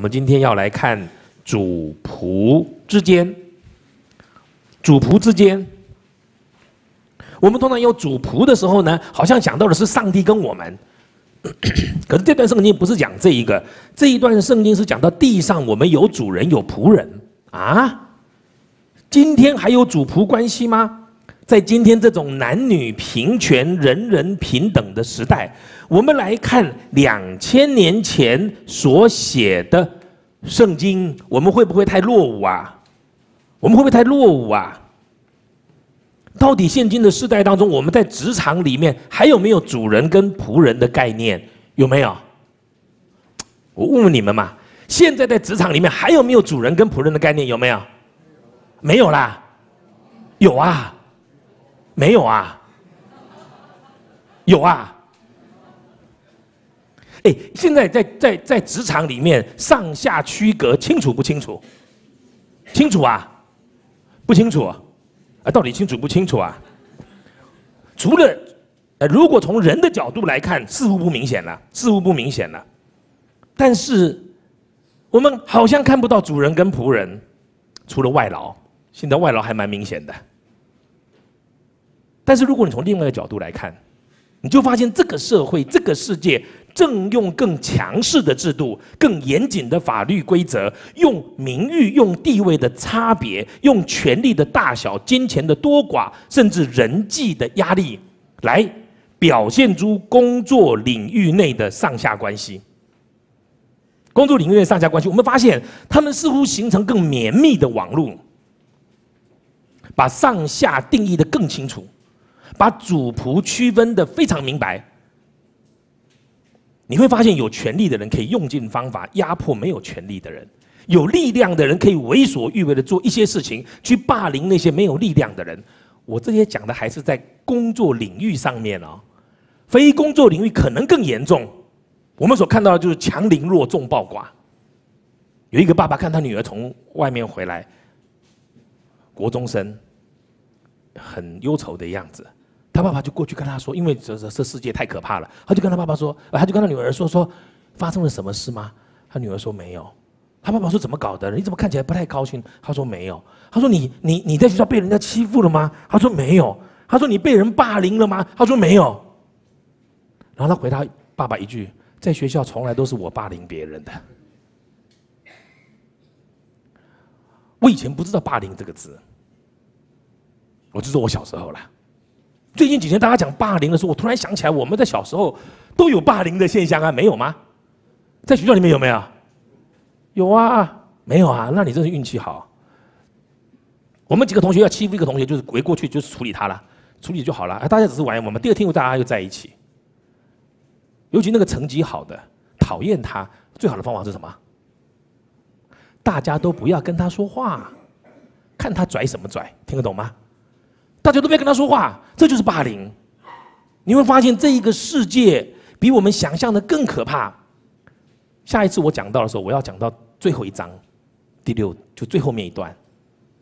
我们今天要来看主仆之间，主仆之间。我们通常有主仆的时候呢，好像想到的是上帝跟我们。可是这段圣经不是讲这一个，这一段圣经是讲到地上我们有主人有仆人啊。今天还有主仆关系吗？在今天这种男女平权、人人平等的时代，我们来看两千年前所写的圣经，我们会不会太落伍啊？我们会不会太落伍啊？到底现今的时代当中，我们在职场里面还有没有主人跟仆人的概念？有没有？我问问你们嘛，现在在职场里面还有没有主人跟仆人的概念？有没有？没有啦，有啊。没有啊，有啊。哎，现在在在在职场里面上下区隔清楚不清楚？清楚啊，不清楚啊？到底清楚不清楚啊？除了呃，如果从人的角度来看，似乎不明显了，似乎不明显了。但是我们好像看不到主人跟仆人，除了外劳，现在外劳还蛮明显的。但是如果你从另外一个角度来看，你就发现这个社会、这个世界正用更强势的制度、更严谨的法律规则，用名誉、用地位的差别、用权力的大小、金钱的多寡，甚至人际的压力，来表现出工作领域内的上下关系。工作领域内上下关系，我们发现他们似乎形成更绵密的网络，把上下定义的更清楚。把主仆区分的非常明白，你会发现有权力的人可以用尽方法压迫没有权力的人，有力量的人可以为所欲为的做一些事情去霸凌那些没有力量的人。我这些讲的还是在工作领域上面哦，非工作领域可能更严重。我们所看到的就是强凌弱、众暴寡。有一个爸爸看他女儿从外面回来，国中生，很忧愁的样子。他爸爸就过去跟他说：“因为这这这世界太可怕了。”他就跟他爸爸说：“他就跟他女儿说说，发生了什么事吗？”他女儿说：“没有。”他爸爸说：“怎么搞的？你怎么看起来不太高兴？”他说：“没有。”他说：“你你你在学校被人家欺负了吗？”他说：“没有。”他说：“你被人霸凌了吗？”他说：“没有。”然后他回答爸爸一句：“在学校从来都是我霸凌别人的。”我以前不知道“霸凌”这个字，我就说我小时候了。最近几天大家讲霸凌的时候，我突然想起来，我们在小时候都有霸凌的现象啊，没有吗？在学校里面有没有？有啊，没有啊？那你真是运气好。我们几个同学要欺负一个同学，就是围过去就是处理他了，处理就好了。大家只是玩我们，第二天又大家又在一起。尤其那个成绩好的，讨厌他最好的方法是什么？大家都不要跟他说话，看他拽什么拽，听得懂吗？大家都别跟他说话，这就是霸凌。你会发现这一个世界比我们想象的更可怕。下一次我讲到的时候，我要讲到最后一章，第六就最后面一段，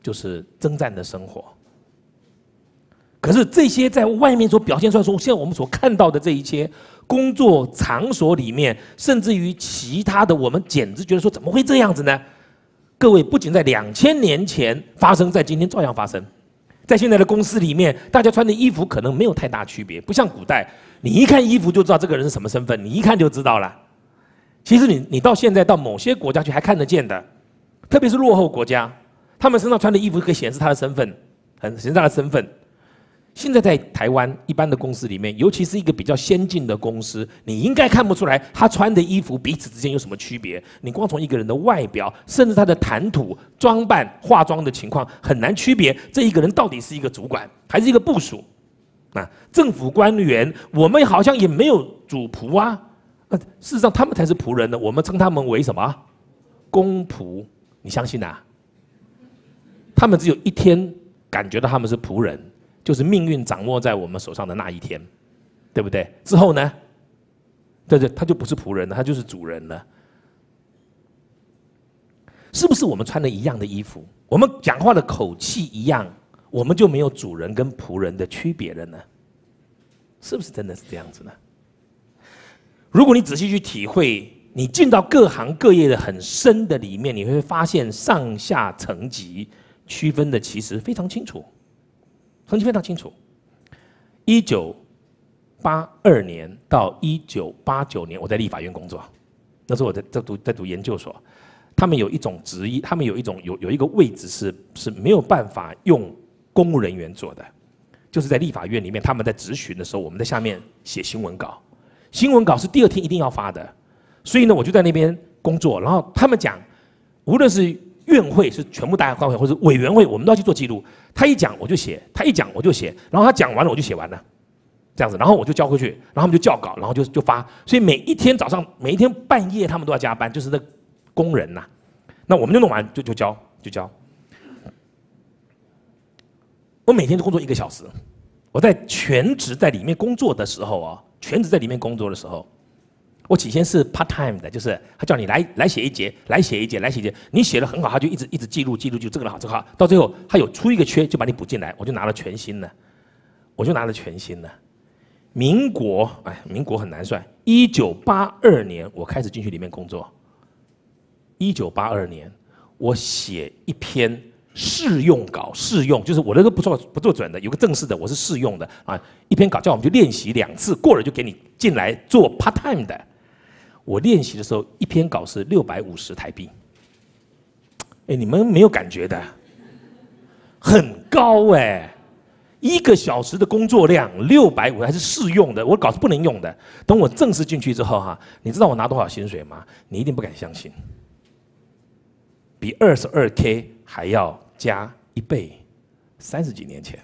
就是征战的生活。可是这些在外面所表现出来，说现在我们所看到的这一切，工作场所里面，甚至于其他的，我们简直觉得说怎么会这样子呢？各位，不仅在两千年前发生在今天照样发生。在现在的公司里面，大家穿的衣服可能没有太大区别，不像古代，你一看衣服就知道这个人是什么身份，你一看就知道了。其实你你到现在到某些国家去还看得见的，特别是落后国家，他们身上穿的衣服可以显示他的身份，很显示他的身份。现在在台湾一般的公司里面，尤其是一个比较先进的公司，你应该看不出来他穿的衣服彼此之间有什么区别。你光从一个人的外表，甚至他的谈吐、装扮、化妆的情况，很难区别这一个人到底是一个主管还是一个部属。啊，政府官员，我们好像也没有主仆啊。啊，事实上他们才是仆人呢。我们称他们为什么？公仆。你相信啊？他们只有一天感觉到他们是仆人。就是命运掌握在我们手上的那一天，对不对？之后呢？对对，他就不是仆人了，他就是主人了。是不是我们穿的一样的衣服，我们讲话的口气一样，我们就没有主人跟仆人的区别了呢？是不是真的是这样子呢？如果你仔细去体会你进到各行各业的很深的里面，你会发现上下层级区分的其实非常清楚，层级非常清楚。一九八二年到一九八九年，我在立法院工作，那时候我在在读在读研究所。他们有一种职业，他们有一种有有一个位置是是没有办法用公务人员做的，就是在立法院里面，他们在质询的时候，我们在下面写新闻稿，新闻稿是第二天一定要发的，所以呢，我就在那边工作。然后他们讲，无论是院会是全部大家开会，或者委员会，我们都要去做记录。他一讲我就写，他一讲我就写，然后他讲完了我就写完了，这样子，然后我就交回去，然后他们就校稿，然后就就发。所以每一天早上，每一天半夜，他们都要加班，就是那。工人呐，那我们就弄完就就交就交。我每天都工作一个小时，我在全职在里面工作的时候啊，全职在里面工作的时候，我起先是 part time 的，就是他叫你来来写一节，来写一节，来写一节，你写的很好，他就一直一直记录记录，就这个好这个好，到最后他有出一个缺就把你补进来，我就拿了全新的，我就拿了全新的。民国哎，民国很难算，一九八二年我开始进去里面工作。一九八二年，我写一篇试用稿，试用就是我那个不做不做准的，有个正式的，我是试用的啊。一篇稿叫我们就练习两次，过了就给你进来做 part time 的。我练习的时候，一篇稿是六百五十台币。哎，你们没有感觉的，很高哎，一个小时的工作量六百五还是试用的，我稿是不能用的。等我正式进去之后哈，你知道我拿多少薪水吗？你一定不敢相信。比二十二 k 还要加一倍，三十几年前，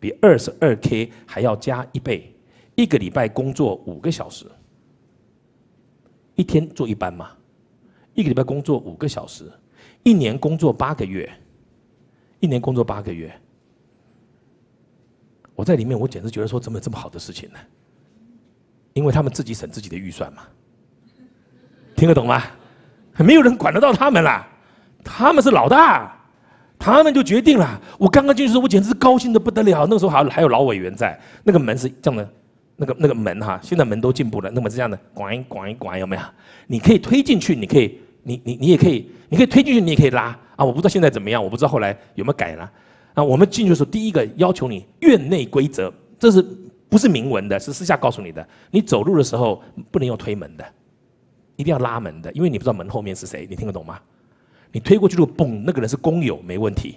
比二十二 k 还要加一倍，一个礼拜工作五个小时，一天做一班嘛，一个礼拜工作五个小时，一年工作八个月，一年工作八个月，我在里面，我简直觉得说，怎么有这么好的事情呢？因为他们自己省自己的预算嘛，听得懂吗？没有人管得到他们啦。他们是老大，他们就决定了。我刚刚进去的时候，我简直是高兴的不得了。那个时候还还有老委员在，那个门是这样的，那个那个门哈，现在门都进步了。那么是这样的，管一管一管，有没有？你可以推进去，你可以，你你你也可以，你可以推进去，你也可以拉啊。我不知道现在怎么样，我不知道后来有没有改了。啊，我们进去的时候，第一个要求你院内规则，这是不是明文的？是私下告诉你的。你走路的时候不能用推门的，一定要拉门的，因为你不知道门后面是谁。你听得懂吗？你推过去，如果蹦那个人是工友，没问题；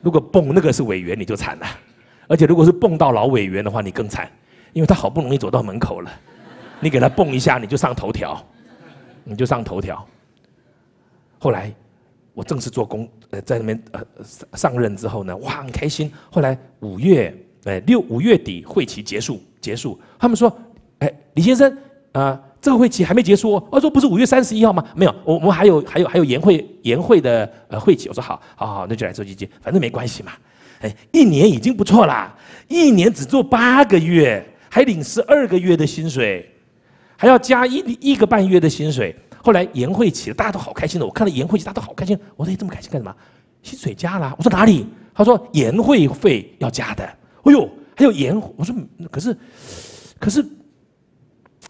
如果蹦那个是委员，你就惨了。而且如果是蹦到老委员的话，你更惨，因为他好不容易走到门口了，你给他蹦一下，你就上头条，你就上头条。后来我正式做工，呃，在那边呃上上任之后呢，哇，很开心。后来五月，哎，六五月底会期结束，结束，他们说，哎，李先生，啊。这个会期还没结束哦。我说不是五月三十一号吗？没有，我我们还有还有还有研会研会的呃会期。我说好，好好，那就来做基金，反正没关系嘛。哎，一年已经不错啦，一年只做八个月，还领十二个月的薪水，还要加一一个半月的薪水。后来研会期，大家都好开心的。我看到研会期，大家都好开心。我说你这么开心干什么？薪水加了。我说哪里？他说研会费要加的。哎呦，还有研，我说可是可是。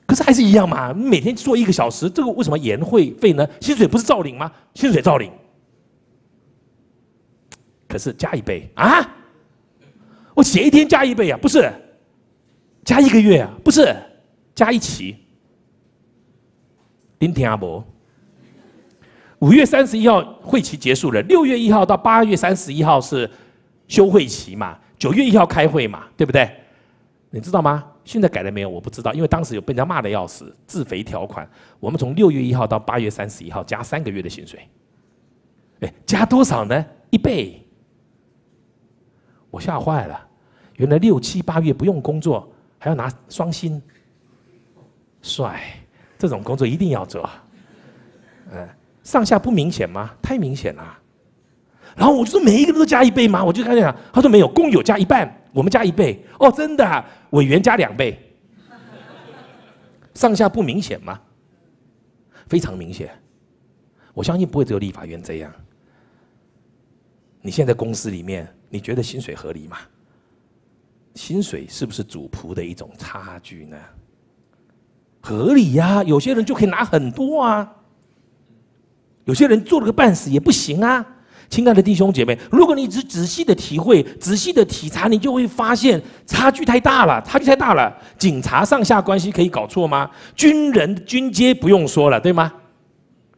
可是还是一样嘛，每天做一个小时，这个为什么延会费呢？薪水不是照领吗？薪水照领，可是加一倍啊！我写一天加一倍啊，不是加一个月啊，不是加一期。林天阿伯，五月三十一号会期结束了，六月一号到八月三十一号是休会期嘛，九月一号开会嘛，对不对？你知道吗？现在改了没有？我不知道，因为当时有被人家骂的要死，自肥条款。我们从六月一号到八月三十一号加三个月的薪水，哎，加多少呢？一倍！我吓坏了，原来六七八月不用工作还要拿双薪，帅！这种工作一定要做。嗯，上下不明显吗？太明显了。然后我就说每一个人都加一倍吗？我就跟他讲，他说没有，工友加一半。我们加一倍哦，真的，委员加两倍，上下不明显吗？非常明显，我相信不会只有立法院这样。你现在公司里面，你觉得薪水合理吗？薪水是不是主仆的一种差距呢？合理呀。有些人就可以拿很多啊，有些人做了个半死也不行啊。亲爱的弟兄姐妹，如果你只仔细的体会、仔细的体察，你就会发现差距太大了，差距太大了。警察上下关系可以搞错吗？军人军阶不用说了，对吗？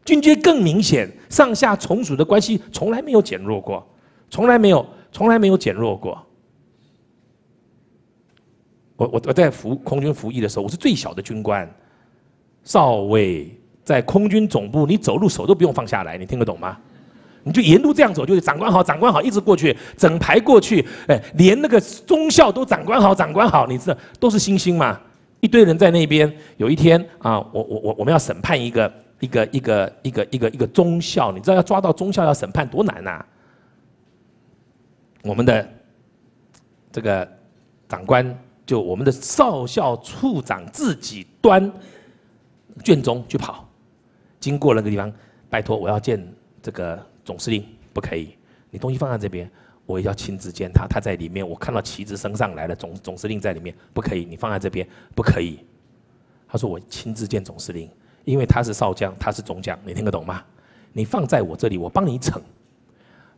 军阶更明显，上下从属的关系从来没有减弱过，从来没有，从来没有减弱过。我我我在服空军服役的时候，我是最小的军官，少尉在空军总部，你走路手都不用放下来，你听得懂吗？你就沿路这样走，就是长官好，长官好，一直过去，整排过去，哎，连那个中校都长官好，长官好，你知道都是星星嘛？一堆人在那边。有一天啊，我我我我们要审判一个一个一个一个一个一个中校，你知道要抓到中校要审判多难呐？我们的这个长官就我们的少校处长自己端卷宗去跑，经过那个地方，拜托我要见这个。总司令不可以，你东西放在这边，我也要亲自见他。他在里面，我看到旗子升上来了，总总司令在里面，不可以，你放在这边不可以。他说我亲自见总司令，因为他是少将，他是总将，你听得懂吗？你放在我这里，我帮你惩。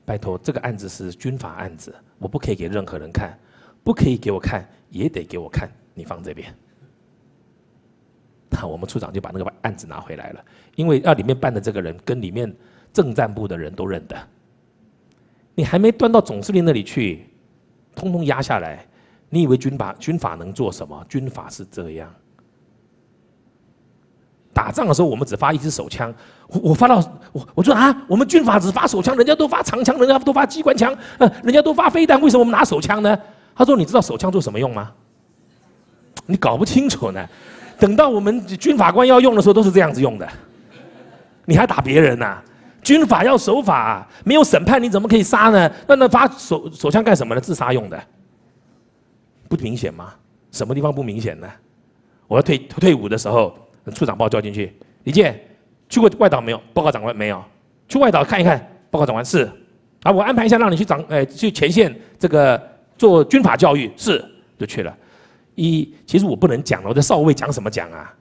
拜托，这个案子是军法案子，我不可以给任何人看，不可以给我看，也得给我看。你放这边，那我们处长就把那个案子拿回来了，因为要里面办的这个人跟里面。政战部的人都认得，你还没端到总司令那里去，通通压下来。你以为军法军法能做什么？军法是这样。打仗的时候，我们只发一支手枪。我我发到我我说啊，我们军法只发手枪，人家都发长枪，人家都发机关枪，呃，人家都发飞弹，为什么我们拿手枪呢？他说：“你知道手枪做什么用吗？你搞不清楚呢。等到我们军法官要用的时候，都是这样子用的。你还打别人呢？”军法要守法，没有审判你怎么可以杀呢？那那发手手枪干什么呢？自杀用的，不明显吗？什么地方不明显呢？我要退退伍的时候，处长把我叫进去，李健去过外岛没有？报告长官没有。去外岛看一看，报告长官是。啊，我安排一下让你去长，呃，去前线这个做军法教育，是就去了。一其实我不能讲了，我在少尉讲什么讲啊？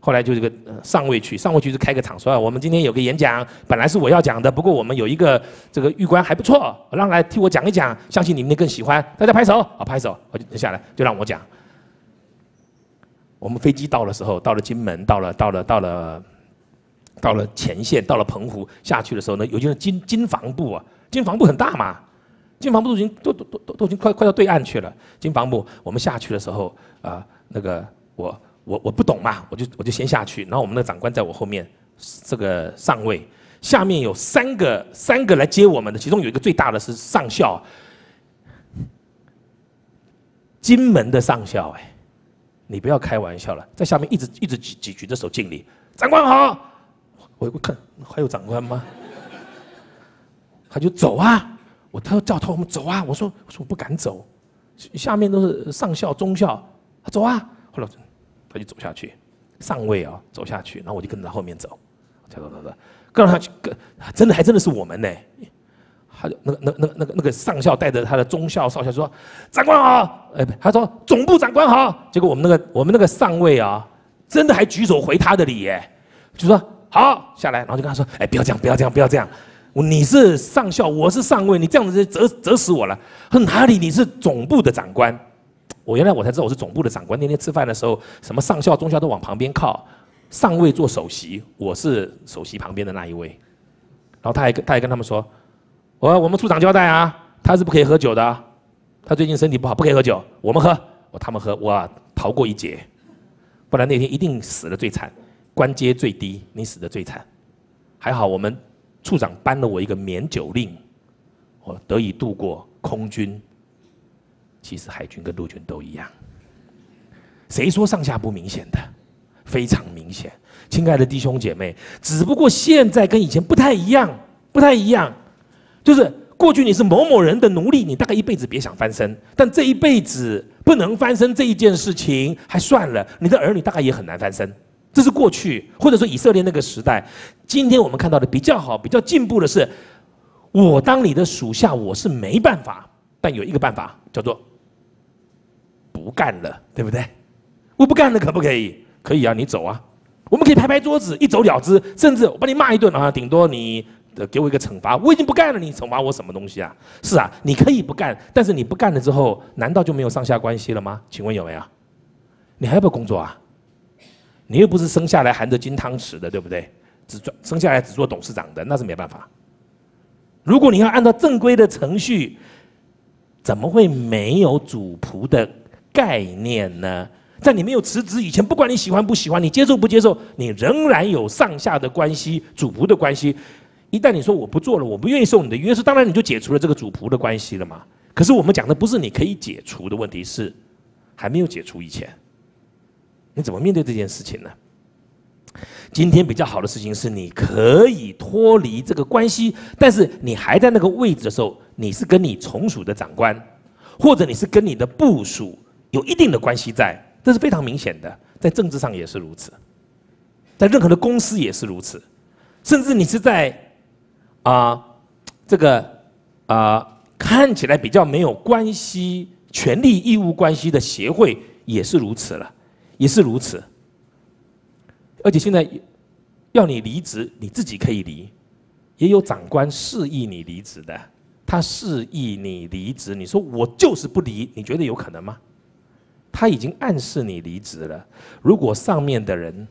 后来就这个上尉去，上尉去是开个场说，我们今天有个演讲，本来是我要讲的，不过我们有一个这个狱官还不错，让来替我讲一讲，相信你们更喜欢，大家拍手，好拍手，我就下来就让我讲。我们飞机到的时候，到了金门，到了到了到了到了前线，到了澎湖下去的时候呢，有些金金防部啊，金防部很大嘛，金防部都已经都都都都已经快快到对岸去了，金防部我们下去的时候啊，那个我。我我不懂嘛，我就我就先下去，然后我们的长官在我后面，这个上尉，下面有三个三个来接我们的，其中有一个最大的是上校，金门的上校，哎，你不要开玩笑了，在下面一直一直举举举着手敬礼，长官好，我我看还有长官吗？他就走啊，我他叫他我们走啊，我说我说我不敢走，下面都是上校中校，走啊，后来。他就走下去，上位啊，走下去，然后我就跟着他后面走，走走走走，跟着他去，跟真的还真的是我们呢。他就那个那那那个那个上校带着他的中校少校说：“长官好。”哎，他说：“总部长官好。”结果我们那个我们那个上尉啊，真的还举手回他的礼耶，就说：“好，下来。”然后就跟他说：“哎，不要这样，不要这样，不要这样。你是上校，我是上尉，你这样子折折死我了。说哪里你是总部的长官？”我原来我才知道我是总部的长官。那天吃饭的时候，什么上校、中校都往旁边靠，上尉坐首席，我是首席旁边的那一位。然后他还跟他还跟他们说：“我我们处长交代啊，他是不可以喝酒的，他最近身体不好，不可以喝酒。我们喝，我他们喝，我逃过一劫，不然那天一定死的最惨，官阶最低，你死的最惨。还好我们处长颁了我一个免酒令，我得以度过空军。”其实海军跟陆军都一样，谁说上下不明显的？非常明显，亲爱的弟兄姐妹，只不过现在跟以前不太一样，不太一样。就是过去你是某某人的奴隶，你大概一辈子别想翻身；但这一辈子不能翻身这一件事情还算了，你的儿女大概也很难翻身。这是过去，或者说以色列那个时代。今天我们看到的比较好、比较进步的是，我当你的属下，我是没办法，但有一个办法叫做。不干了，对不对？我不干了，可不可以？可以啊，你走啊。我们可以拍拍桌子，一走了之，甚至我把你骂一顿啊，顶多你给我一个惩罚。我已经不干了，你惩罚我什么东西啊？是啊，你可以不干，但是你不干了之后，难道就没有上下关系了吗？请问有没有？你还要不要工作啊？你又不是生下来含着金汤匙的，对不对？只做生下来只做董事长的，那是没办法。如果你要按照正规的程序，怎么会没有主仆的概念呢？在你没有辞职以前，不管你喜欢不喜欢，你接受不接受，你仍然有上下的关系、主仆的关系。一旦你说我不做了，我不愿意受你的约束，当然你就解除了这个主仆的关系了嘛。可是我们讲的不是你可以解除的问题，是还没有解除以前，你怎么面对这件事情呢？今天比较好的事情是，你可以脱离这个关系，但是你还在那个位置的时候，你是跟你从属的长官，或者你是跟你的部属有一定的关系在。这是非常明显的，在政治上也是如此，在任何的公司也是如此，甚至你是在啊这个啊看起来比较没有关系、权利义务关系的协会也是如此了，也是如此。而且现在要你离职，你自己可以离，也有长官示意你离职的，他示意你离职，你说我就是不离，你觉得有可能吗？他已经暗示你离职了。如果上面的人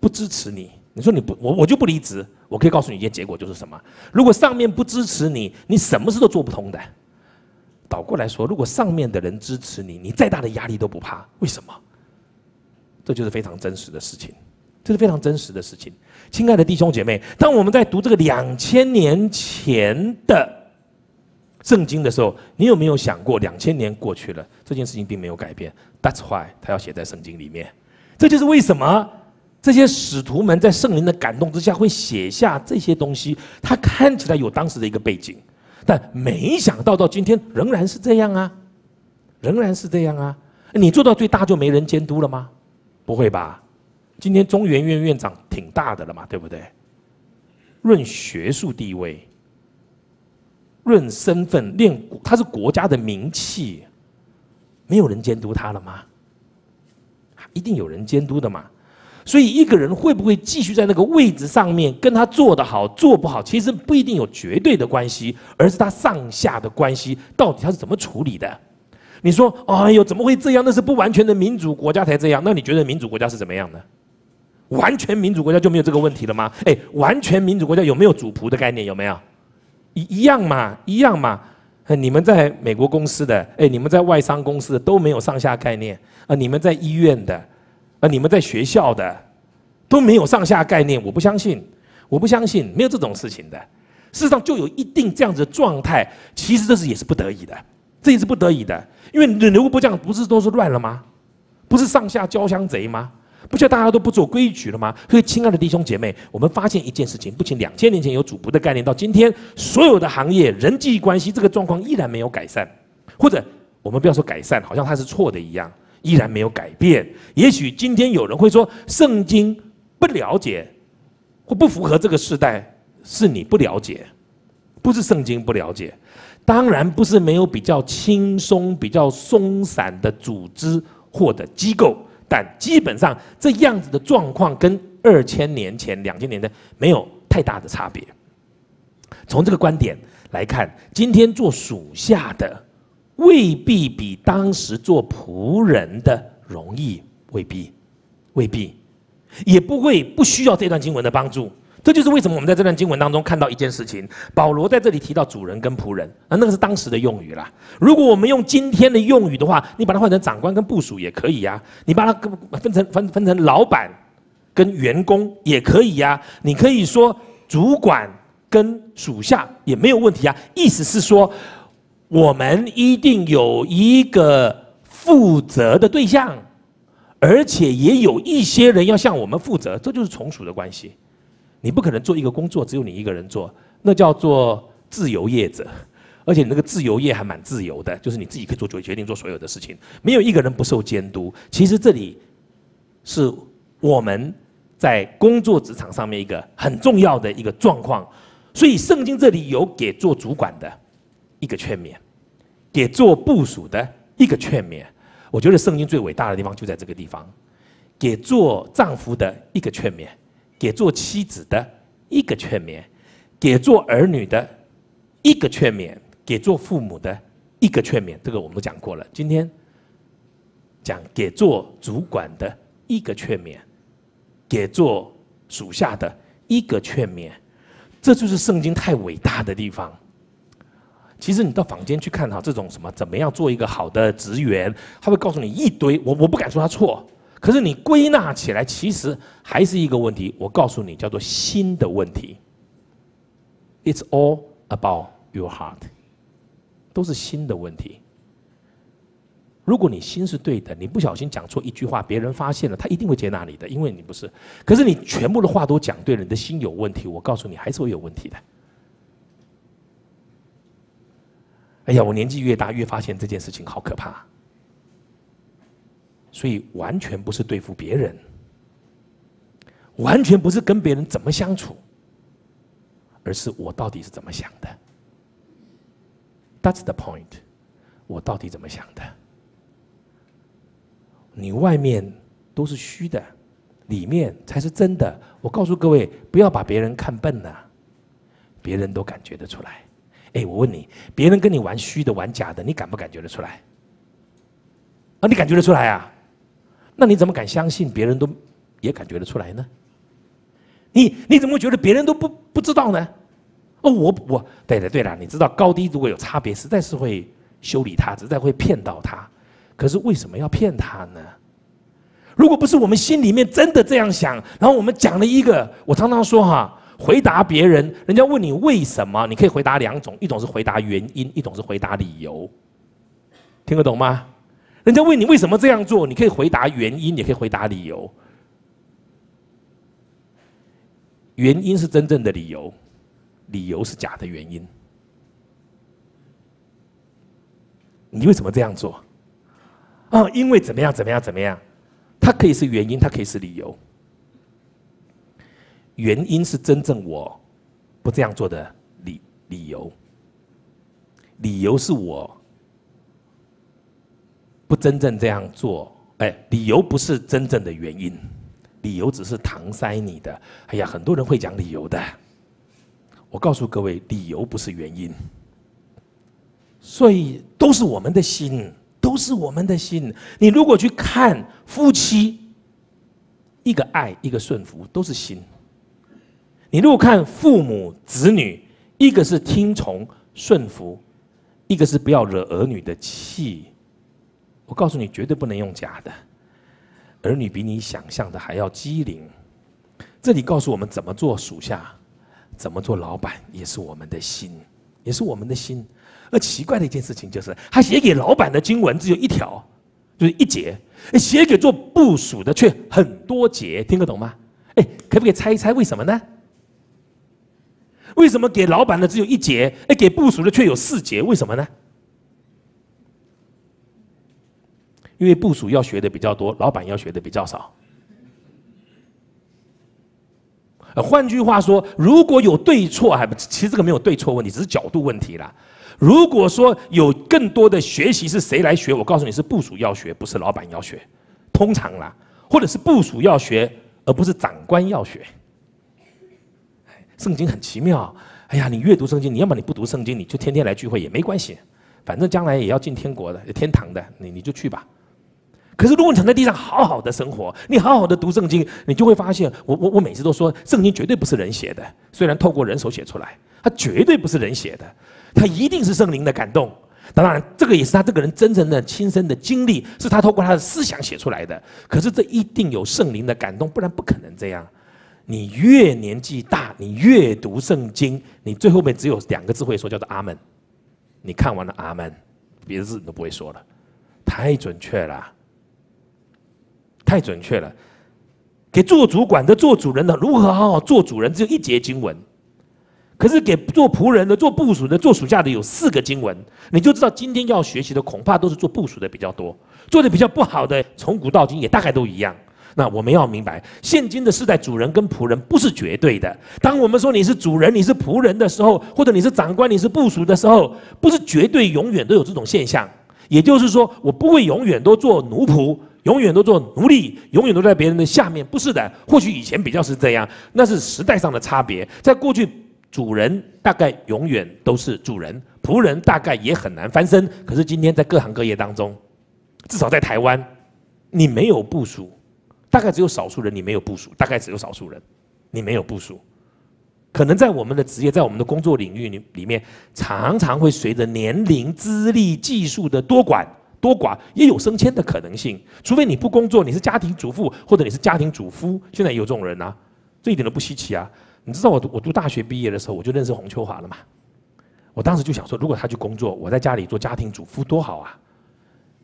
不支持你，你说你不，我我就不离职。我可以告诉你一件结果就是什么？如果上面不支持你，你什么事都做不通的。倒过来说，如果上面的人支持你，你再大的压力都不怕。为什么？这就是非常真实的事情，这是非常真实的事情。亲爱的弟兄姐妹，当我们在读这个两千年前的。圣经的时候，你有没有想过，两千年过去了，这件事情并没有改变？That's why 他要写在圣经里面。这就是为什么这些使徒们在圣灵的感动之下会写下这些东西。他看起来有当时的一个背景，但没想到到今天仍然是这样啊，仍然是这样啊。你做到最大就没人监督了吗？不会吧？今天中原院院长挺大的了嘛，对不对？论学术地位。论身份，练他是国家的名气，没有人监督他了吗？一定有人监督的嘛。所以一个人会不会继续在那个位置上面，跟他做得好做不好，其实不一定有绝对的关系，而是他上下的关系到底他是怎么处理的。你说，哎呦，怎么会这样？那是不完全的民主国家才这样。那你觉得民主国家是怎么样的？完全民主国家就没有这个问题了吗？哎，完全民主国家有没有主仆的概念？有没有？一一样嘛，一样嘛。你们在美国公司的，哎，你们在外商公司的都没有上下概念啊。你们在医院的，啊，你们在学校的都没有上下概念。我不相信，我不相信，没有这种事情的。事实上，就有一定这样子的状态。其实这是也是不得已的，这也是不得已的。因为你如果不这样，不是都是乱了吗？不是上下交相贼吗？不就大家都不做规矩了吗？所以，亲爱的弟兄姐妹，我们发现一件事情：，不仅两千年前有主仆的概念，到今天所有的行业人际关系这个状况依然没有改善，或者我们不要说改善，好像它是错的一样，依然没有改变。也许今天有人会说，圣经不了解或不符合这个时代，是你不了解，不是圣经不了解，当然不是没有比较轻松、比较松散的组织或者机构。但基本上这样子的状况跟二千年前、两千年的没有太大的差别。从这个观点来看，今天做属下的未必比当时做仆人的容易，未必，未必，也不会不需要这段经文的帮助。这就是为什么我们在这段经文当中看到一件事情：保罗在这里提到主人跟仆人，啊，那个是当时的用语啦。如果我们用今天的用语的话，你把它换成长官跟部属也可以呀。你把它分成分分成老板跟员工也可以呀。你可以说主管跟属下也没有问题啊。意思是说，我们一定有一个负责的对象，而且也有一些人要向我们负责，这就是从属的关系。你不可能做一个工作只有你一个人做，那叫做自由业者，而且你那个自由业还蛮自由的，就是你自己可以做决决定，做所有的事情，没有一个人不受监督。其实这里是我们在工作职场上面一个很重要的一个状况，所以圣经这里有给做主管的一个劝勉，给做部署的一个劝勉。我觉得圣经最伟大的地方就在这个地方，给做丈夫的一个劝勉，给做妻子的一个劝勉，给做儿女的一个劝勉，给做父母的一个劝勉。这个我们都讲过了。今天讲给做主管的一个劝勉，给做属下的一个劝勉。这就是圣经太伟大的地方。其实你到坊间去看哈，这种什么怎么样做一个好的职员，他会告诉你一堆。我我不敢说他错，可是你归纳起来，其实还是一个问题。我告诉你，叫做心的问题。It's all about your heart，都是心的问题。如果你心是对的，你不小心讲错一句话，别人发现了，他一定会接纳你的，因为你不是。可是你全部的话都讲对了，你的心有问题，我告诉你，还是会有问题的。哎呀，我年纪越大，越发现这件事情好可怕。所以完全不是对付别人，完全不是跟别人怎么相处，而是我到底是怎么想的。That's the point，我到底怎么想的？你外面都是虚的，里面才是真的。我告诉各位，不要把别人看笨了，别人都感觉得出来。哎，我问你，别人跟你玩虚的、玩假的，你感不感觉得出来？啊，你感觉得出来啊？那你怎么敢相信别人都也感觉得出来呢？你你怎么会觉得别人都不不知道呢？哦，我我对了对了，你知道高低如果有差别，实在是会修理他，实在会骗到他。可是为什么要骗他呢？如果不是我们心里面真的这样想，然后我们讲了一个，我常常说哈。回答别人，人家问你为什么，你可以回答两种，一种是回答原因，一种是回答理由。听得懂吗？人家问你为什么这样做，你可以回答原因，也可以回答理由。原因是真正的理由，理由是假的原因。你为什么这样做？啊，因为怎么样怎么样怎么样？它可以是原因，它可以是理由。原因是真正我不这样做的理理由，理由是我不真正这样做，哎，理由不是真正的原因，理由只是搪塞你的。哎呀，很多人会讲理由的，我告诉各位，理由不是原因，所以都是我们的心，都是我们的心。你如果去看夫妻，一个爱，一个顺服，都是心。你如果看父母子女，一个是听从顺服，一个是不要惹儿女的气。我告诉你，绝对不能用假的。儿女比你想象的还要机灵。这里告诉我们怎么做属下，怎么做老板，也是我们的心，也是我们的心。而奇怪的一件事情就是，他写给老板的经文只有一条，就是一节；写给做部署的却很多节，听得懂吗？哎，可不可以猜一猜为什么呢？为什么给老板的只有一节，哎，给部署的却有四节？为什么呢？因为部署要学的比较多，老板要学的比较少。换句话说，如果有对错，还不其实这个没有对错问题，只是角度问题啦。如果说有更多的学习是谁来学？我告诉你是部署要学，不是老板要学。通常啦，或者是部署要学，而不是长官要学。圣经很奇妙，哎呀，你阅读圣经，你要么你不读圣经，你就天天来聚会也没关系，反正将来也要进天国的，天堂的，你你就去吧。可是如果你躺在地上好好的生活，你好好的读圣经，你就会发现，我我我每次都说，圣经绝对不是人写的，虽然透过人手写出来，它绝对不是人写的，它一定是圣灵的感动。当然，这个也是他这个人真正的亲身的经历，是他透过他的思想写出来的。可是这一定有圣灵的感动，不然不可能这样。你越年纪大，你越读圣经，你最后面只有两个字会说，叫做阿门。你看完了阿门，别的字你都不会说了，太准确了，太准确了。给做主管的、做主人的，如何好好做主人，只有一节经文；可是给做仆人的、做部署的、做暑假的，有四个经文。你就知道今天要学习的，恐怕都是做部署的比较多，做的比较不好的，从古到今也大概都一样。那我们要明白，现今的世代，主人跟仆人不是绝对的。当我们说你是主人，你是仆人的时候，或者你是长官，你是部署的时候，不是绝对永远都有这种现象。也就是说，我不会永远都做奴仆，永远都做奴隶，永远都在别人的下面。不是的，或许以前比较是这样，那是时代上的差别。在过去，主人大概永远都是主人，仆人大概也很难翻身。可是今天，在各行各业当中，至少在台湾，你没有部署，大概只有少数人你没有部署，大概只有少数人你没有部署。可能在我们的职业，在我们的工作领域里里面，常常会随着年龄、资历、技术的多寡。多寡也有升迁的可能性，除非你不工作，你是家庭主妇或者你是家庭主夫，现在也有这种人啊，这一点都不稀奇啊。你知道我我读大学毕业的时候，我就认识洪秋华了嘛。我当时就想说，如果他去工作，我在家里做家庭主妇多好啊，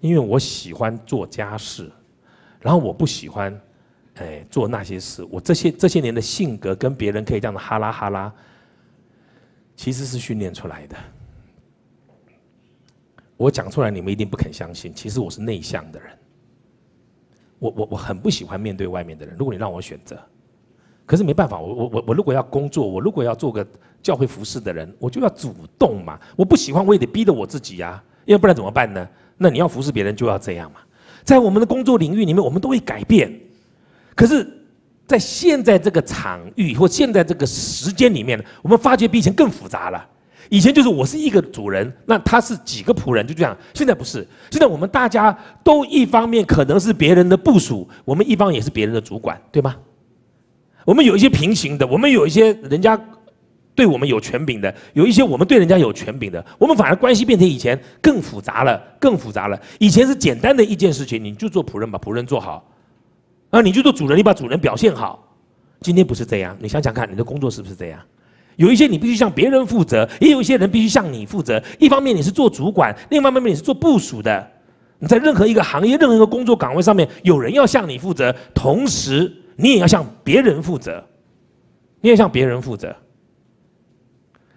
因为我喜欢做家事，然后我不喜欢哎做那些事。我这些这些年的性格跟别人可以这样的哈拉哈拉，其实是训练出来的。我讲出来，你们一定不肯相信。其实我是内向的人，我我我很不喜欢面对外面的人。如果你让我选择，可是没办法，我我我我如果要工作，我如果要做个教会服侍的人，我就要主动嘛。我不喜欢，我也得逼着我自己呀，因为不然怎么办呢？那你要服侍别人，就要这样嘛。在我们的工作领域里面，我们都会改变。可是，在现在这个场域或现在这个时间里面，我们发觉比以前更复杂了。以前就是我是一个主人，那他是几个仆人，就这样。现在不是，现在我们大家都一方面可能是别人的部署，我们一方也是别人的主管，对吗？我们有一些平行的，我们有一些人家对我们有权柄的，有一些我们对人家有权柄的，我们反而关系变成以前更复杂了，更复杂了。以前是简单的一件事情，你就做仆人，把仆人做好，啊，你就做主人，你把主人表现好。今天不是这样，你想想看，你的工作是不是这样？有一些你必须向别人负责，也有一些人必须向你负责。一方面你是做主管，另一方面你是做部署的。你在任何一个行业、任何一个工作岗位上面，有人要向你负责，同时你也要向别人负责，你也向别人负责。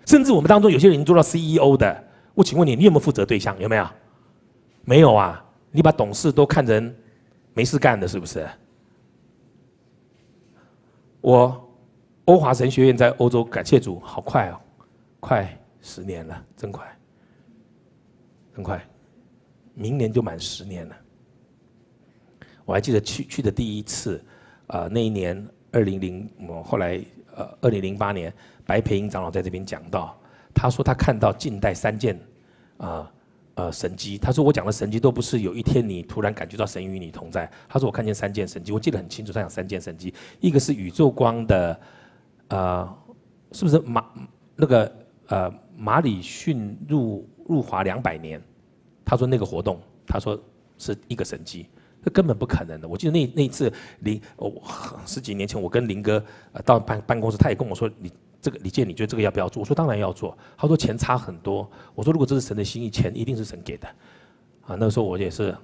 甚至我们当中有些人做到 CEO 的，我请问你，你有没有负责对象？有没有？没有啊！你把董事都看成没事干的，是不是？我。欧华神学院在欧洲，感谢主，好快哦，快十年了，真快，很快，明年就满十年了。我还记得去去的第一次，啊，那一年二零零，我后来呃二零零八年，白培英长老在这边讲到，他说他看到近代三件啊呃神迹，他说我讲的神迹都不是有一天你突然感觉到神与你同在，他说我看见三件神迹，我记得很清楚，他讲三件神迹，一个是宇宙光的。呃，是不是马那个呃马里逊入入华两百年？他说那个活动，他说是一个神迹，这根本不可能的。我记得那那一次林哦十几年前，我跟林哥呃到办办公室，他也跟我说，你这个李健，你觉得这个要不要做？我说当然要做。他说钱差很多。我说如果这是神的心意，钱一定是神给的。啊，那个时候我也是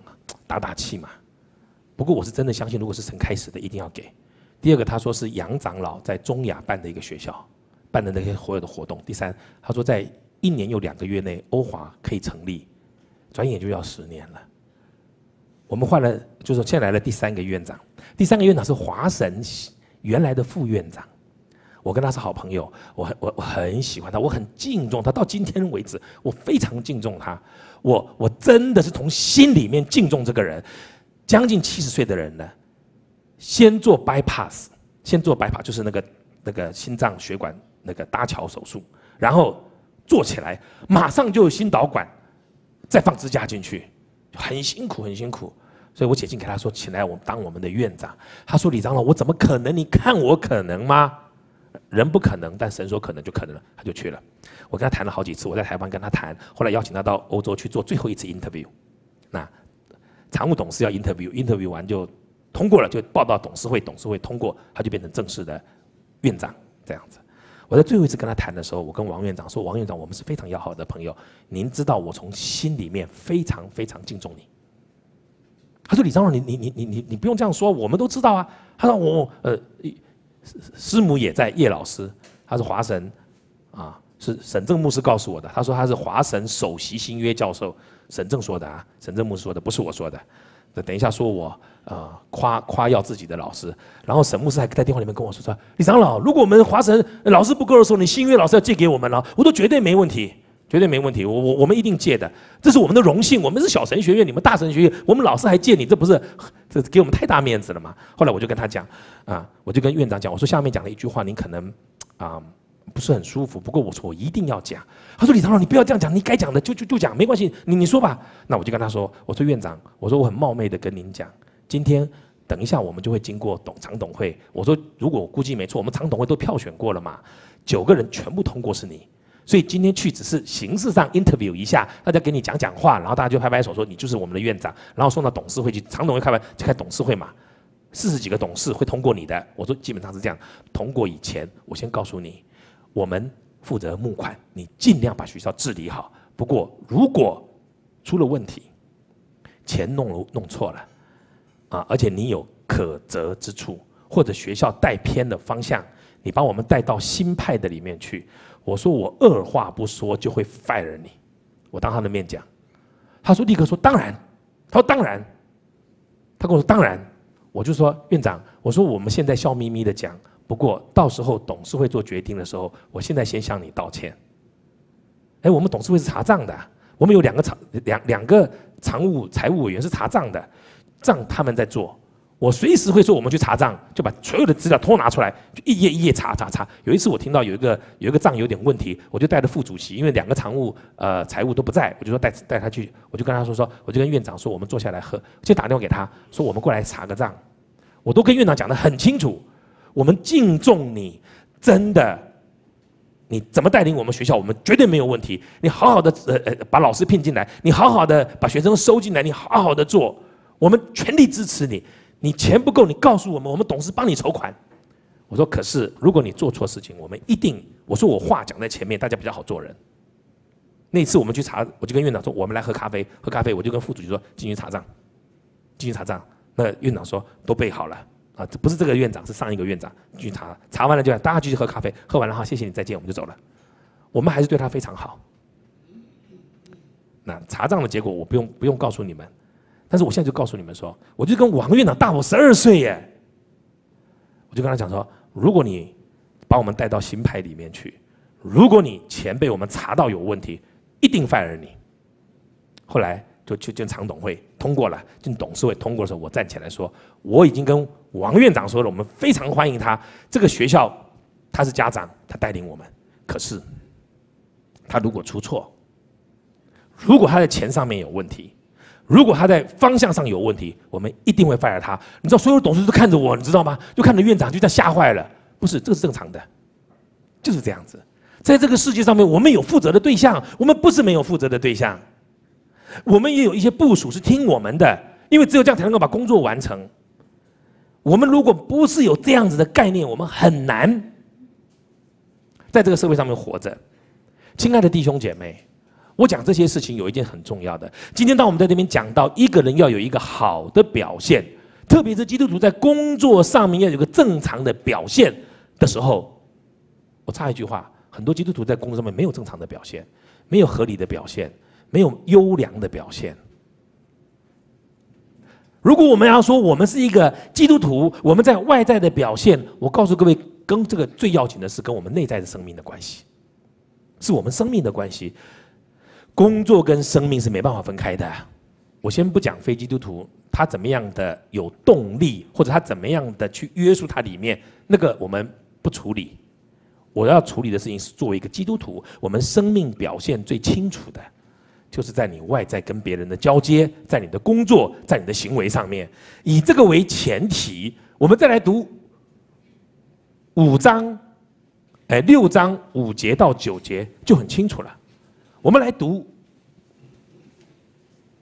打打气嘛。不过我是真的相信，如果是神开始的，一定要给。第二个，他说是杨长老在中亚办的一个学校办的那些所有的活动。第三，他说在一年又两个月内，欧华可以成立，转眼就要十年了。我们换了，就是现在来了第三个院长，第三个院长是华神原来的副院长。我跟他是好朋友，我很我我很喜欢他，我很敬重他。到今天为止，我非常敬重他。我我真的是从心里面敬重这个人。将近七十岁的人了。先做 bypass，先做 bypass 就是那个那个心脏血管那个搭桥手术，然后做起来，马上就有心导管，再放支架进去，很辛苦很辛苦。所以我写信给他说，请来我当我们的院长。他说：“李长老，我怎么可能？你看我可能吗？人不可能，但神说可能就可能了。”他就去了。我跟他谈了好几次，我在台湾跟他谈，后来邀请他到欧洲去做最后一次 interview。那常务董事要 interview，interview 完就。通过了就报到董事会，董事会通过，他就变成正式的院长这样子。我在最后一次跟他谈的时候，我跟王院长说：“王院长，我们是非常要好的朋友，您知道我从心里面非常非常敬重你。”他说：“李长老，你你你你你你不用这样说，我们都知道啊。”他说：“我呃，师母也在，叶老师，他是华神啊，是沈正牧师告诉我的。他说他是华神首席新约教授，沈正说的啊，沈正牧师说的，不是我说的。”等一下，说我呃夸夸耀自己的老师，然后沈牧师还在电话里面跟我说说，李长老，如果我们华神老师不够的时候，你新约老师要借给我们了，我都绝对没问题。绝对没问题。我我我们一定借的，这是我们的荣幸。我们是小神学院，你们大神学院，我们老师还借你，这不是这给我们太大面子了吗？后来我就跟他讲啊，我就跟院长讲，我说下面讲了一句话，您可能啊不是很舒服，不过我说我一定要讲。他说李长老，你不要这样讲，你该讲的就就就讲，没关系，你你说吧。那我就跟他说，我说院长，我说我很冒昧的跟您讲，今天。等一下，我们就会经过董常董会。我说，如果我估计没错，我们常董会都票选过了嘛，九个人全部通过是你，所以今天去只是形式上 interview 一下，大家给你讲讲话，然后大家就拍拍手说你就是我们的院长，然后送到董事会去，常董会开完就开董事会嘛，四十几个董事会通过你的。我说基本上是这样，通过以前，我先告诉你，我们负责募款，你尽量把学校治理好。不过如果出了问题，钱弄了弄错了。啊！而且你有可责之处，或者学校带偏了方向，你把我们带到新派的里面去。我说我二话不说就会 fire 你，我当他的面讲。他说立刻说当然，他说当然，他跟我说当然。我就说院长，我说我们现在笑眯眯的讲，不过到时候董事会做决定的时候，我现在先向你道歉。哎，我们董事会是查账的，我们有两个常两两个常务财务委员是查账的。账他们在做，我随时会说我们去查账，就把所有的资料都拿出来，就一页一页查查查。有一次我听到有一个有一个账有点问题，我就带着副主席，因为两个常务呃财务都不在，我就说带带他去，我就跟他说说，我就跟院长说，我们坐下来喝，就打电话给他说我们过来查个账，我都跟院长讲的很清楚，我们敬重你，真的，你怎么带领我们学校，我们绝对没有问题。你好好的呃呃把老师聘进来，你好好的把学生收进来，你好好的做。我们全力支持你，你钱不够，你告诉我们，我们董事帮你筹款。我说，可是如果你做错事情，我们一定，我说我话讲在前面，大家比较好做人。那次我们去查，我就跟院长说，我们来喝咖啡，喝咖啡，我就跟副主席说，进去查账，进去查账。那院长说都备好了啊，这不是这个院长，是上一个院长去查，查完了就大家继续喝咖啡，喝完了哈，谢谢你再见，我们就走了。我们还是对他非常好。那查账的结果，我不用不用告诉你们。但是我现在就告诉你们说，我就跟王院长大我十二岁耶，我就跟他讲说，如果你把我们带到新派里面去，如果你钱被我们查到有问题，一定 fire 你。后来就去进常董会通过了，进董事会通过的时候，我站起来说，我已经跟王院长说了，我们非常欢迎他。这个学校他是家长，他带领我们，可是他如果出错，如果他在钱上面有问题。如果他在方向上有问题，我们一定会 fire 他。你知道，所有董事都看着我，你知道吗？就看着院长，就这样吓坏了。不是，这是正常的，就是这样子。在这个世界上面，我们有负责的对象，我们不是没有负责的对象。我们也有一些部署是听我们的，因为只有这样才能够把工作完成。我们如果不是有这样子的概念，我们很难在这个社会上面活着。亲爱的弟兄姐妹。我讲这些事情有一件很重要的。今天当我们在这边讲到一个人要有一个好的表现，特别是基督徒在工作上面要有个正常的表现的时候，我插一句话：很多基督徒在工作上面没有正常的表现，没有合理的表现，没有优良的表现。如果我们要说我们是一个基督徒，我们在外在的表现，我告诉各位，跟这个最要紧的是跟我们内在的生命的关系，是我们生命的关系。工作跟生命是没办法分开的。我先不讲非基督徒他怎么样的有动力，或者他怎么样的去约束他里面那个我们不处理。我要处理的事情是作为一个基督徒，我们生命表现最清楚的，就是在你外在跟别人的交接，在你的工作，在你的行为上面，以这个为前提，我们再来读五章，哎，六章五节到九节就很清楚了。我们来读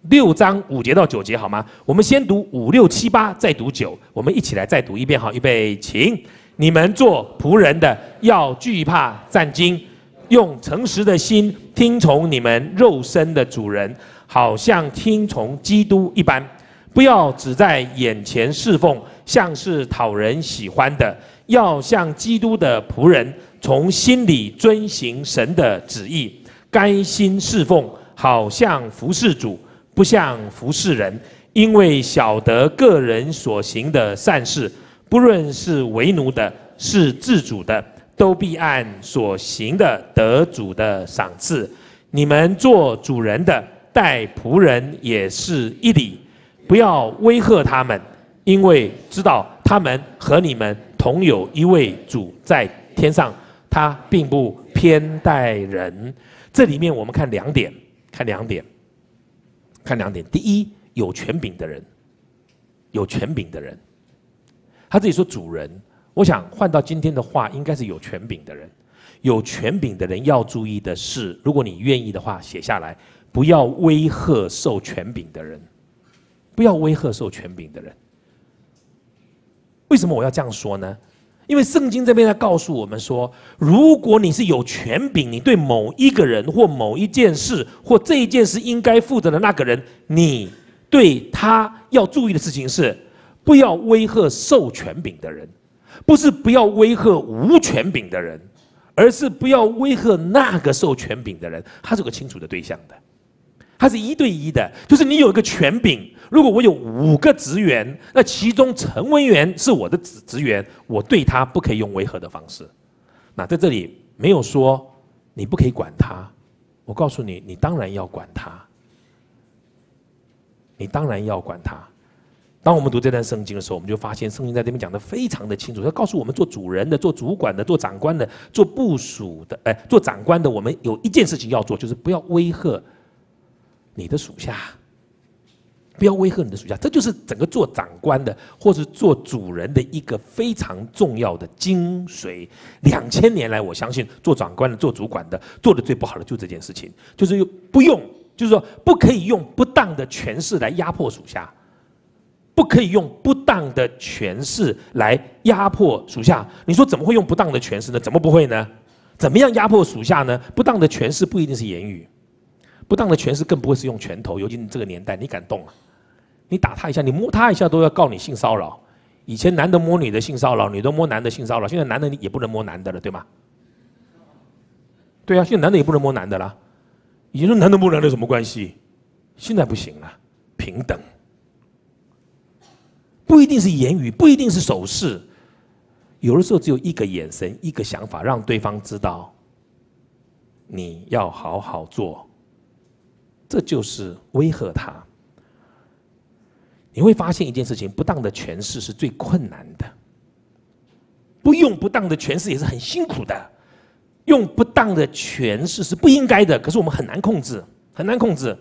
六章五节到九节好吗？我们先读五六七八，再读九。我们一起来再读一遍，好，预备，请你们做仆人的要惧怕战惊，用诚实的心听从你们肉身的主人，好像听从基督一般。不要只在眼前侍奉，像是讨人喜欢的，要像基督的仆人，从心里遵行神的旨意。甘心侍奉，好像服侍主，不像服侍人。因为晓得个人所行的善事，不论是为奴的，是自主的，都必按所行的得主的赏赐。你们做主人的待仆人也是一理，不要威吓他们，因为知道他们和你们同有一位主在天上，他并不偏待人。这里面我们看两点，看两点，看两点。第一，有权柄的人，有权柄的人，他自己说主人。我想换到今天的话，应该是有权柄的人。有权柄的人要注意的是，如果你愿意的话，写下来，不要威吓受权柄的人，不要威吓受权柄的人。为什么我要这样说呢？因为圣经这边在告诉我们说，如果你是有权柄，你对某一个人或某一件事或这一件事应该负责的那个人，你对他要注意的事情是，不要威吓受权柄的人，不是不要威吓无权柄的人，而是不要威吓那个受权柄的人，他是个清楚的对象的。他是一对一的，就是你有一个权柄。如果我有五个职员，那其中陈文员是我的职职员，我对他不可以用威吓的方式。那在这里没有说你不可以管他，我告诉你，你当然要管他，你当然要管他。当我们读这段圣经的时候，我们就发现圣经在这边讲的非常的清楚，要告诉我们做主人的、做主管的、做长官的、做部属的，哎，做长官的，我们有一件事情要做，就是不要威吓。你的属下，不要威吓你的属下，这就是整个做长官的或是做主人的一个非常重要的精髓。两千年来，我相信做长官的、做主管的做的最不好的就这件事情，就是用不用，就是说不可以用不当的权势来压迫属下，不可以用不当的权势来压迫属下。你说怎么会用不当的权势呢？怎么不会呢？怎么样压迫属下呢？不当的权势不一定是言语。不当的权势更不会是用拳头，尤其你这个年代，你敢动啊？你打他一下，你摸他一下，都要告你性骚扰。以前男的摸女的性骚扰，女的摸男的性骚扰，现在男的也不能摸男的了，对吗？对啊，现在男的也不能摸男的了。以前说男的摸男的有什么关系？现在不行了，平等。不一定是言语，不一定是手势，有的时候只有一个眼神，一个想法，让对方知道你要好好做。这就是威吓他。你会发现一件事情：不当的诠释是最困难的。不用不当的诠释也是很辛苦的。用不当的诠释是不应该的，可是我们很难控制，很难控制。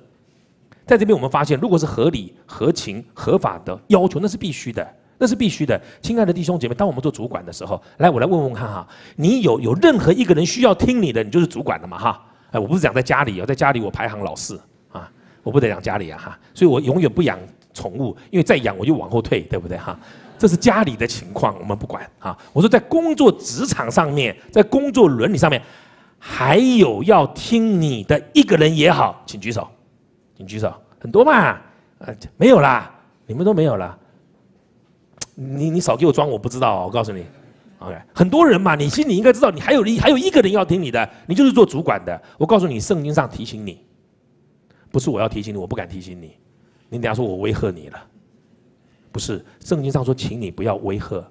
在这边我们发现，如果是合理、合情、合法的要求，那是必须的，那是必须的。亲爱的弟兄姐妹，当我们做主管的时候，来，我来问问看哈，你有有任何一个人需要听你的，你就是主管了嘛哈？哎，我不是讲在家里哦，在家里我排行老四啊。我不得养家里啊哈，所以我永远不养宠物，因为再养我就往后退，对不对哈？这是家里的情况，我们不管啊。我说在工作职场上面，在工作伦理上面，还有要听你的一个人也好，请举手，请举手，很多嘛，呃，没有啦，你们都没有了。你你少给我装，我不知道，我告诉你，OK，很多人嘛，你心里应该知道，你还有一还有一个人要听你的，你就是做主管的。我告诉你，圣经上提醒你。不是我要提醒你，我不敢提醒你。你等下说我威吓你了，不是圣经上说，请你不要威吓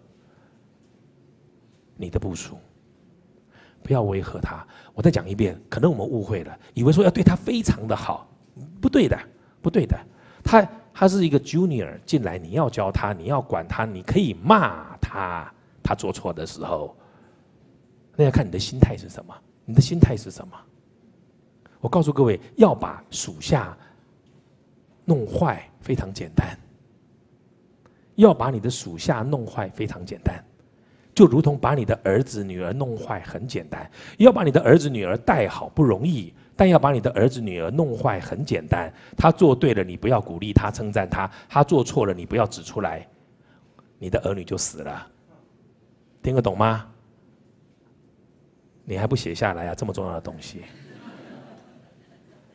你的部属，不要威吓他。我再讲一遍，可能我们误会了，以为说要对他非常的好，不对的，不对的。他他是一个 junior 进来，你要教他，你要管他，你可以骂他，他做错的时候，那要看你的心态是什么，你的心态是什么。我告诉各位，要把属下弄坏非常简单。要把你的属下弄坏非常简单，就如同把你的儿子女儿弄坏很简单。要把你的儿子女儿带好不容易，但要把你的儿子女儿弄坏很简单。他做对了，你不要鼓励他、称赞他；他做错了，你不要指出来，你的儿女就死了。听得懂吗？你还不写下来啊？这么重要的东西。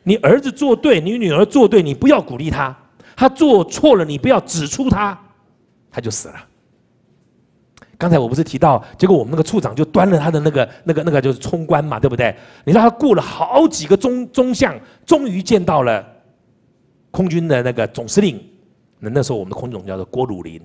你儿子做对，你女儿做对，你不要鼓励他；他做错了，你不要指出他，他就死了。刚才我不是提到，结果我们那个处长就端了他的那个、那个、那个，就是冲关嘛，对不对？你让他过了好几个中中将，终于见到了空军的那个总司令。那那时候我们的空军总叫做郭汝霖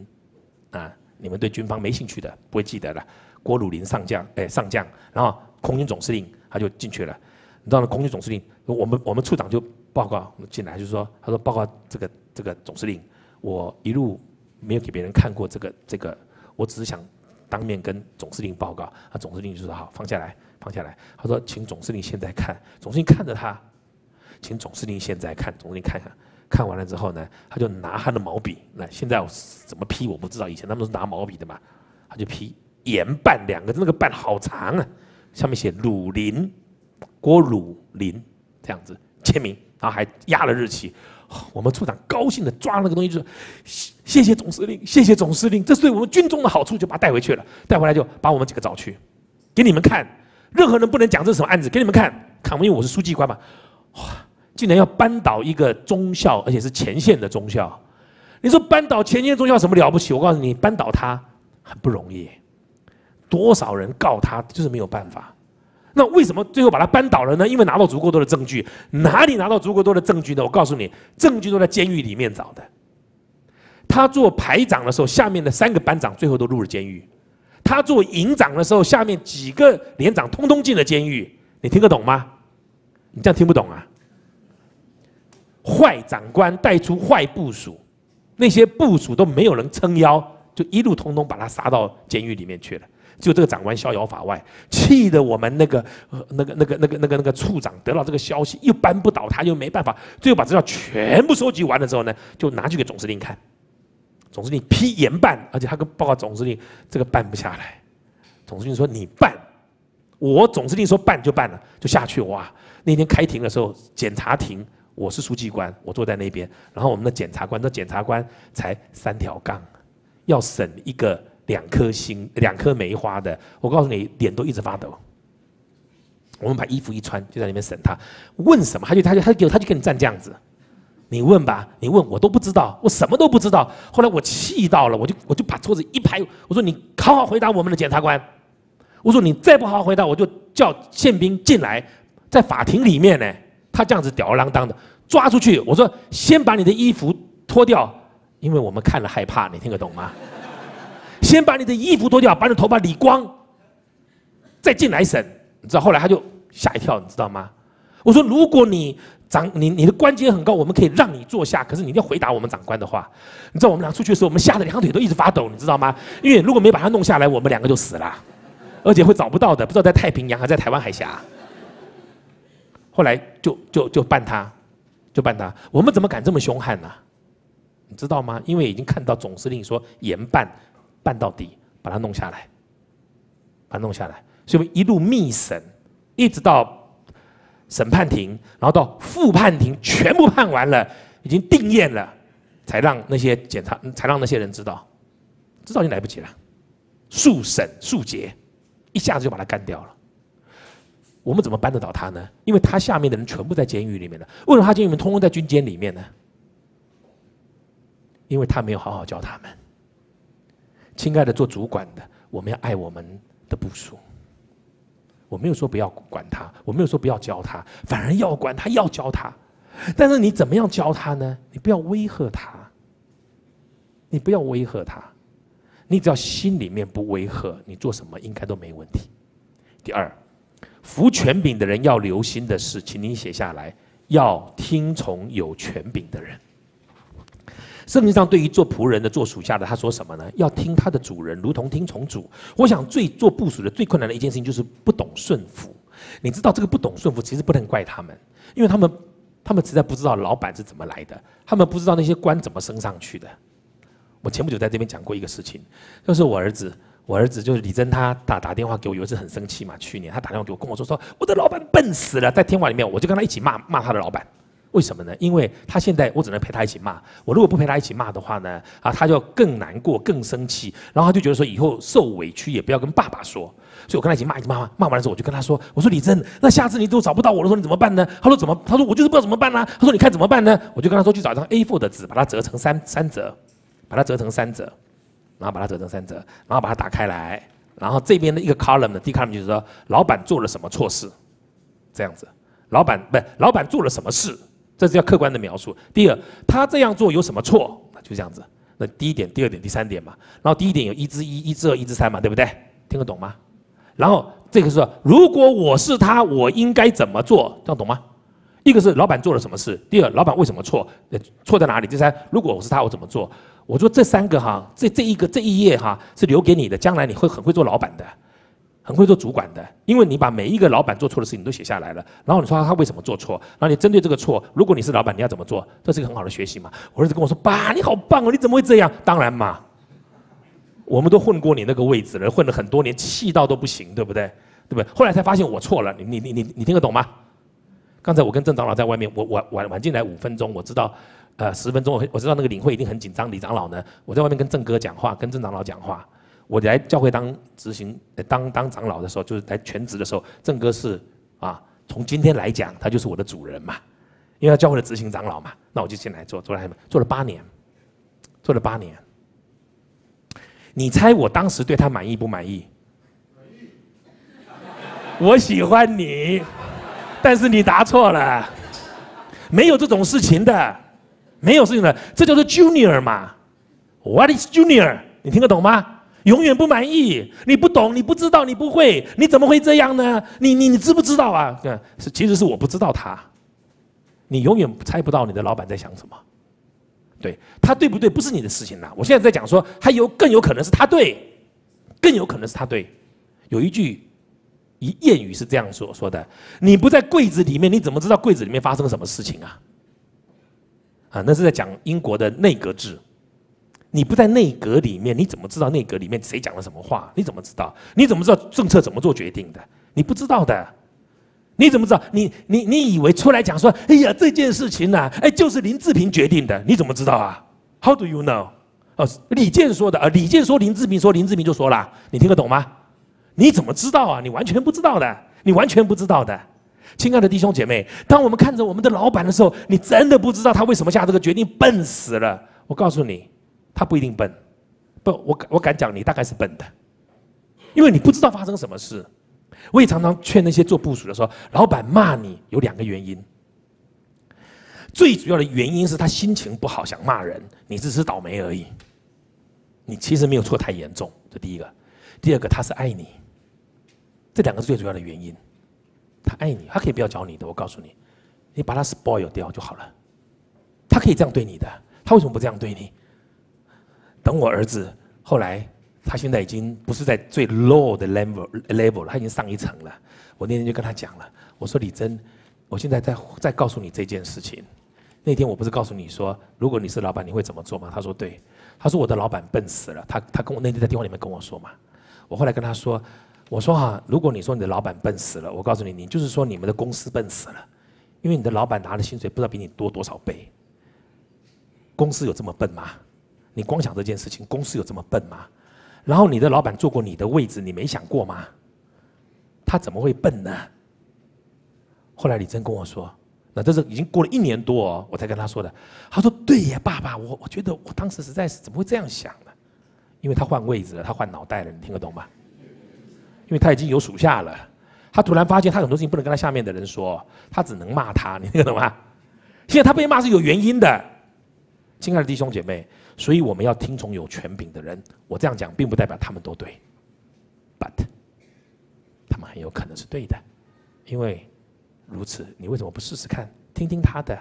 啊，你们对军方没兴趣的，不会记得了。郭汝霖上将，哎，上将，然后空军总司令他就进去了。你知道吗？空军总司令，我们我们处长就报告进来，就说，他说报告这个这个总司令，我一路没有给别人看过这个这个，我只是想当面跟总司令报告。啊总司令就说好，放下来，放下来。他说，请总司令现在看，总司令看着他，请总司令现在看，总司令看看，看完了之后呢，他就拿他的毛笔，那现在怎么批我不知道，以前他们是拿毛笔的嘛，他就批严办两个，那个办好长啊，上面写鲁林。郭鲁林这样子签名，然后还压了日期。我们处长高兴的抓那个东西，就说：“谢谢总司令，谢谢总司令，这是对我们军中的好处。”就把他带回去了。带回来就把我们几个找去，给你们看。任何人不能讲这是什么案子，给你们看。看，因为我是书记官嘛。哇，竟然要扳倒一个中校，而且是前线的中校。你说扳倒前线中校什么了不起？我告诉你，扳倒他很不容易。多少人告他，就是没有办法。那为什么最后把他扳倒了呢？因为拿到足够多的证据。哪里拿到足够多的证据呢？我告诉你，证据都在监狱里面找的。他做排长的时候，下面的三个班长最后都入了监狱；他做营长的时候，下面几个连长通通进了监狱。你听得懂吗？你这样听不懂啊？坏长官带出坏部署，那些部署都没有人撑腰，就一路通通把他杀到监狱里面去了。就这个长官逍遥法外，气得我们那个、那个、那个、那个、那个、那个处长得到这个消息，又扳不倒他，又没办法，最后把资料全部收集完了之后呢，就拿去给总司令看。总司令批严办，而且他跟报告总司令，这个办不下来。总司令说：“你办。”我总司令说：“办就办了，就下去。”哇！那天开庭的时候，检察庭我是书记官，我坐在那边，然后我们的检察官，那检察官才三条杠，要审一个。两颗星，两颗梅花的，我告诉你，脸都一直发抖。我们把衣服一穿，就在那边审他，问什么，他就他就他就他就跟你站这样子。你问吧，你问我都不知道，我什么都不知道。后来我气到了，我就我就把桌子一拍，我说你好好回答我们的检察官。我说你再不好好回答，我就叫宪兵进来，在法庭里面呢，他这样子吊儿郎当的抓出去。我说先把你的衣服脱掉，因为我们看了害怕，你听得懂吗？先把你的衣服脱掉，把你的头发理光，再进来审。你知道后来他就吓一跳，你知道吗？我说如果你长你你的官阶很高，我们可以让你坐下，可是你一定要回答我们长官的话。你知道我们俩出去的时候，我们吓得两腿都一直发抖，你知道吗？因为如果没把他弄下来，我们两个就死了，而且会找不到的，不知道在太平洋还在台湾海峡。后来就就就办他，就办他。我们怎么敢这么凶悍呢？你知道吗？因为已经看到总司令说严办。办到底，把它弄下来，把它弄下来，所以我们一路密审，一直到审判庭，然后到复判庭，全部判完了，已经定验了，才让那些检察，才让那些人知道，知道已经来不及了，速审速结，一下子就把他干掉了。我们怎么扳得倒他呢？因为他下面的人全部在监狱里面了，为什么他监狱里面通通在军监里面呢？因为他没有好好教他们。亲爱的，做主管的，我们要爱我们的部属。我没有说不要管他，我没有说不要教他，反而要管他，要教他。但是你怎么样教他呢？你不要威吓他，你不要威吓他，你只要心里面不威吓，你做什么应该都没问题。第二，服权柄的人要留心的是，请你写下来，要听从有权柄的人。圣经上对于做仆人的、做属下的，他说什么呢？要听他的主人，如同听从主。我想最做部属的最困难的一件事情就是不懂顺服。你知道这个不懂顺服，其实不能怪他们，因为他们他们实在不知道老板是怎么来的，他们不知道那些官怎么升上去的。我前不久在这边讲过一个事情，就是我儿子，我儿子就是李真，他打打电话给我，有一次很生气嘛。去年他打电话给我，跟我说说我的老板笨死了，在天话里面我就跟他一起骂骂他的老板。为什么呢？因为他现在我只能陪他一起骂。我如果不陪他一起骂的话呢，啊，他就更难过、更生气。然后他就觉得说，以后受委屈也不要跟爸爸说。所以我跟他一起骂，一起骂骂。骂完的时候，我就跟他说：“我说李真，那下次你都找不到我的时候，你怎么办呢？”他说：“怎么？”他说：“我就是不知道怎么办呢。”他说：“你看怎么办呢？”我就跟他说：“去找一张 A4 的纸，把它折成三三折，把它折成三折，然后把它折成三折，然后把它打开来，然后这边的一个 column 的 D column 就是说，老板做了什么错事，这样子。老板不老板做了什么事。”这是要客观的描述。第二，他这样做有什么错？就这样子。那第一点、第二点、第三点嘛。然后第一点有一之一、一之二、一之三嘛，对不对？听得懂吗？然后这个是如果我是他，我应该怎么做？这样懂吗？一个是老板做了什么事，第二老板为什么错？错在哪里？第三，如果我是他，我怎么做？我说这三个哈，这这一个这一页哈是留给你的，将来你会很会做老板的，很会做主管的，因为你把每一个老板做错的事情都写下来了，然后你说他为什么做错，然后你针对这个错，如果你是老板，你要怎么做？这是一个很好的学习嘛。我儿子跟我说：“爸，你好棒哦，你怎么会这样？”当然嘛，我们都混过你那个位置了，混了很多年，气到都不行，对不对？对不对？后来才发现我错了，你你你你听得懂吗？刚才我跟郑长老在外面，我我晚晚进来五分钟，我知道，呃，十分钟我我知道那个领会一定很紧张。李长老呢，我在外面跟郑哥讲话，跟郑长老讲话。我来教会当执行当当长老的时候，就是来全职的时候，郑哥是啊，从今天来讲，他就是我的主人嘛，因为他教会的执行长老嘛，那我就进来做，做了做了八年，做了八年。你猜我当时对他满意不满意？我喜欢你。但是你答错了，没有这种事情的，没有事情的，这叫做 junior 嘛？What is junior？你听得懂吗？永远不满意，你不懂，你不知道，你不会，你怎么会这样呢？你你你知不知道啊？是其实是我不知道他，你永远猜不到你的老板在想什么，对他对不对？不是你的事情呐。我现在在讲说，还有更有可能是他对，更有可能是他对。有一句。一谚语是这样说说的：你不在柜子里面，你怎么知道柜子里面发生什么事情啊？啊，那是在讲英国的内阁制。你不在内阁里面，你怎么知道内阁里面谁讲了什么话？你怎么知道？你怎么知道政策怎么做决定的？你不知道的。你怎么知道？你你你以为出来讲说，哎呀，这件事情呢，哎，就是林志平决定的？你怎么知道啊？How do you know？哦，李健说的啊，李健说林志平说林志平就说了，你听得懂吗？你怎么知道啊？你完全不知道的，你完全不知道的，亲爱的弟兄姐妹，当我们看着我们的老板的时候，你真的不知道他为什么下这个决定，笨死了。我告诉你，他不一定笨，不，我我敢讲，你大概是笨的，因为你不知道发生什么事。我也常常劝那些做部署的说，老板骂你有两个原因，最主要的原因是他心情不好想骂人，你只是倒霉而已，你其实没有错太严重。这第一个，第二个，他是爱你。这两个是最主要的原因，他爱你，他可以不要教你的。我告诉你，你把他 spoil 掉就好了。他可以这样对你的，他为什么不这样对你？等我儿子后来，他现在已经不是在最 low 的 level level 了，他已经上一层了。我那天就跟他讲了，我说李真，我现在在在告诉你这件事情。那天我不是告诉你说，如果你是老板，你会怎么做吗？他说对，他说我的老板笨死了。他他跟我那天在电话里面跟我说嘛，我后来跟他说。我说哈，如果你说你的老板笨死了，我告诉你，你就是说你们的公司笨死了，因为你的老板拿的薪水不知道比你多多少倍。公司有这么笨吗？你光想这件事情，公司有这么笨吗？然后你的老板坐过你的位置，你没想过吗？他怎么会笨呢？后来李真跟我说，那这是已经过了一年多哦，我才跟他说的。他说对呀，爸爸，我我觉得我当时实在是怎么会这样想呢？因为他换位置了，他换脑袋了，你听得懂吗？因为他已经有属下了，他突然发现他很多事情不能跟他下面的人说，他只能骂他，你听得懂吗？现在他被骂是有原因的，亲爱的弟兄姐妹，所以我们要听从有权柄的人。我这样讲，并不代表他们都对，but 他们很有可能是对的，因为如此，你为什么不试试看，听听他的，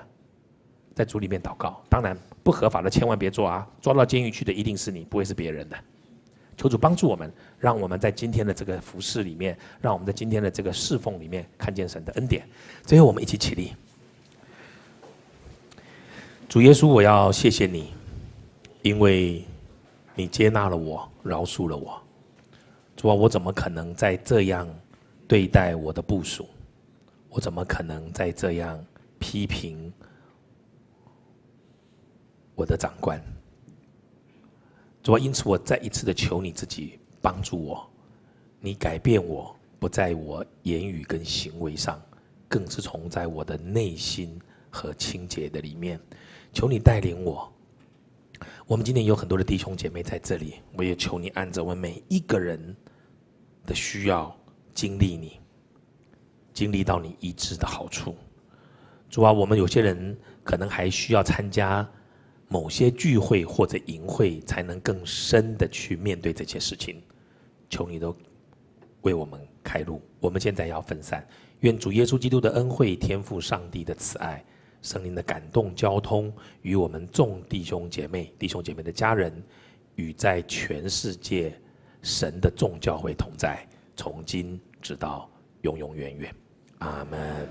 在主里面祷告？当然，不合法的千万别做啊，抓到监狱去的一定是你，不会是别人的。求主帮助我们，让我们在今天的这个服饰里面，让我们在今天的这个侍奉里面看见神的恩典。最后，我们一起起立。主耶稣，我要谢谢你，因为你接纳了我，饶恕了我。主啊，我怎么可能在这样对待我的部属？我怎么可能在这样批评我的长官？主啊，因此我再一次的求你自己帮助我，你改变我，不在我言语跟行为上，更是从在我的内心和清洁的里面，求你带领我。我们今天有很多的弟兄姐妹在这里，我也求你按着我们每一个人的需要经历你，经历到你医治的好处。主啊，我们有些人可能还需要参加。某些聚会或者营会，才能更深的去面对这些事情。求你都为我们开路。我们现在要分散，愿主耶稣基督的恩惠、天赋上帝的慈爱、圣灵的感动、交通，与我们众弟兄姐妹、弟兄姐妹的家人，与在全世界神的众教会同在，从今直到永永远远。阿门。